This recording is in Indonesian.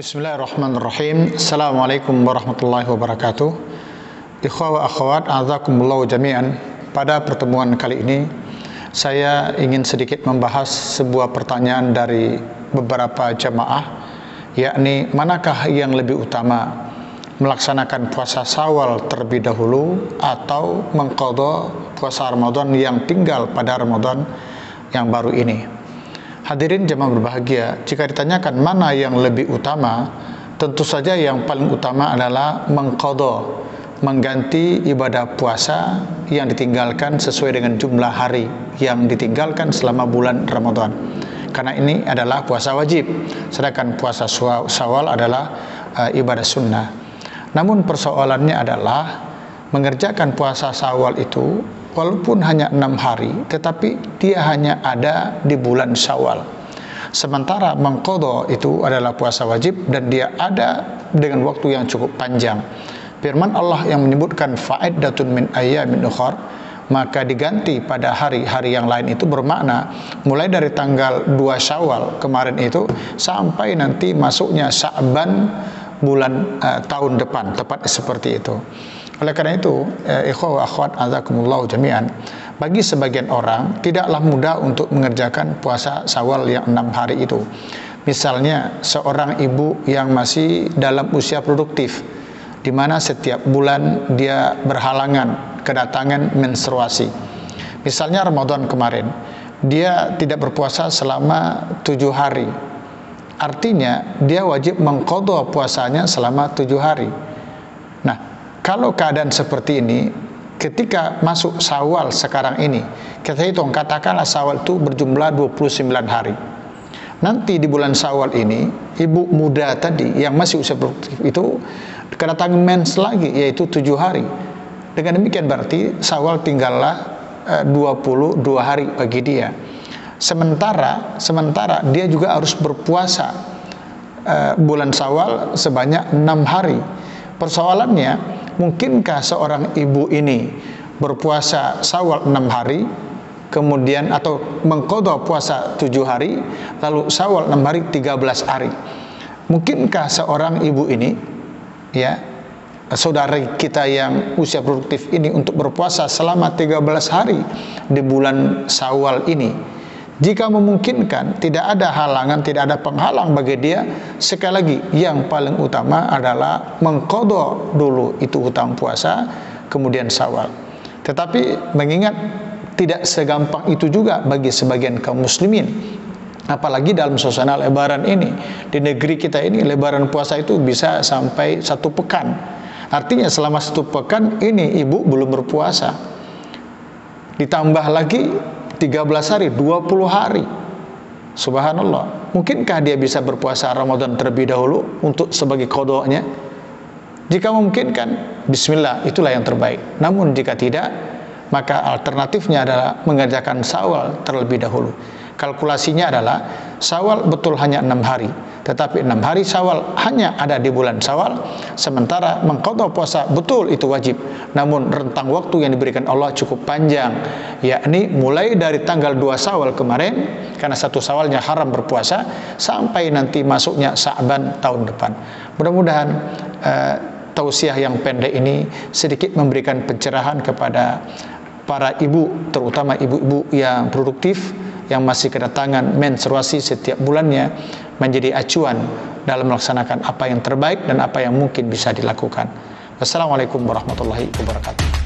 Bismillahirrahmanirrahim. Assalamualaikum warahmatullahi wabarakatuh. Ikhwa wa akhwat, azakumullahu jami'an. Pada pertemuan kali ini, saya ingin sedikit membahas sebuah pertanyaan dari beberapa jamaah, yakni manakah yang lebih utama, melaksanakan puasa Syawal terlebih dahulu atau mengqadha puasa Ramadan yang tinggal pada Ramadan yang baru ini. Hadirin jemaah berbahagia, jika ditanyakan mana yang lebih utama, tentu saja yang paling utama adalah mengqadha, mengganti ibadah puasa yang ditinggalkan sesuai dengan jumlah hari yang ditinggalkan selama bulan Ramadan. Karena ini adalah puasa wajib, sedangkan puasa Syawal adalah uh, ibadah sunnah. Namun persoalannya adalah mengerjakan puasa Syawal itu walaupun hanya enam hari tetapi dia hanya ada di bulan syawal. Sementara mengkodo itu adalah puasa wajib dan dia ada dengan waktu yang cukup panjang. Firman Allah yang menyebutkan fa'iddatun min ayyamin ukhar maka diganti pada hari-hari yang lain itu bermakna mulai dari tanggal 2 Syawal kemarin itu sampai nanti masuknya Sa'ban bulan uh, tahun depan tepat seperti itu oleh karena itu, eh, ikhwah wa akhwat azakumullahu jami'an, bagi sebagian orang tidaklah mudah untuk mengerjakan puasa Syawal yang enam hari itu. Misalnya seorang ibu yang masih dalam usia produktif di mana setiap bulan dia berhalangan kedatangan menstruasi. Misalnya Ramadan kemarin, dia tidak berpuasa selama tujuh hari. Artinya dia wajib mengkodok puasanya selama tujuh hari. Kalau keadaan seperti ini ketika masuk Syawal sekarang ini kita hitung katakanlah Syawal itu berjumlah 29 hari. Nanti di bulan Syawal ini ibu muda tadi yang masih usia produktif itu kedatangan mens lagi yaitu 7 hari. Dengan demikian berarti Syawal tinggallah eh, 22 hari bagi dia. Sementara sementara dia juga harus berpuasa eh, bulan Syawal sebanyak 6 hari. Persoalannya mungkinkah seorang ibu ini berpuasa sawal enam hari kemudian atau mengkodok puasa tujuh hari lalu sawal enam hari tiga belas hari? Mungkinkah seorang ibu ini ya saudara kita yang usia produktif ini untuk berpuasa selama 13 hari di bulan Sawal ini jika memungkinkan, tidak ada halangan, tidak ada penghalang bagi dia. Sekali lagi, yang paling utama adalah mengkodok dulu itu hutang puasa, kemudian sawal. Tetapi mengingat tidak segampang itu juga bagi sebagian kaum muslimin. Apalagi dalam suasana lebaran ini. Di negeri kita ini lebaran puasa itu bisa sampai satu pekan. Artinya selama satu pekan ini ibu belum berpuasa. Ditambah lagi 13 hari, 20 hari. Subhanallah. Mungkinkah dia bisa berpuasa Ramadan terlebih dahulu untuk sebagai kodoknya? Jika memungkinkan, bismillah, itulah yang terbaik. Namun jika tidak, maka alternatifnya adalah mengerjakan sawal terlebih dahulu kalkulasinya adalah Sawal betul hanya enam hari, tetapi enam hari Sawal hanya ada di bulan Sawal, sementara mengkodok puasa betul itu wajib. Namun rentang waktu yang diberikan Allah cukup panjang, yakni mulai dari tanggal 2 Sawal kemarin, karena satu Sawalnya haram berpuasa, sampai nanti masuknya Sa'ban tahun depan. Mudah-mudahan uh, tausiah yang pendek ini sedikit memberikan pencerahan kepada para ibu, terutama ibu-ibu yang produktif, yang masih kedatangan menstruasi setiap bulannya menjadi acuan dalam melaksanakan apa yang terbaik dan apa yang mungkin bisa dilakukan. Wassalamualaikum warahmatullahi wabarakatuh.